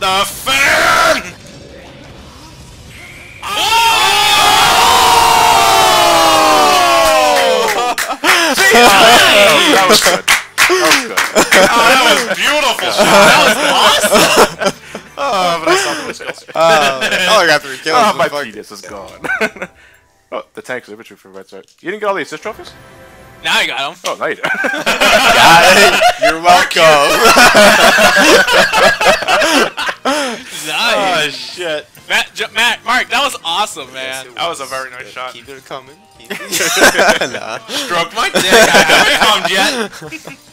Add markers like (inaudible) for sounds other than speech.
the fan! Oh! (laughs) (laughs) that was good. That was good. Oh, that was beautiful shot. That was awesome. Oh, but I saw the missiles. Uh, oh, I got three kills. Oh, my Fuck. penis is gone. (laughs) oh, the tank's inventory for Red Start. You didn't get all the assist trophies? Now I got them. Oh, no, you did. Got it. You're welcome. Nice. shit. Matt, J- Matt, Mark, that was awesome, man. It That was a very nice Keep shot. it coming. Keep (laughs) it. nah. Stroke my dick. I haven't come yet. (laughs)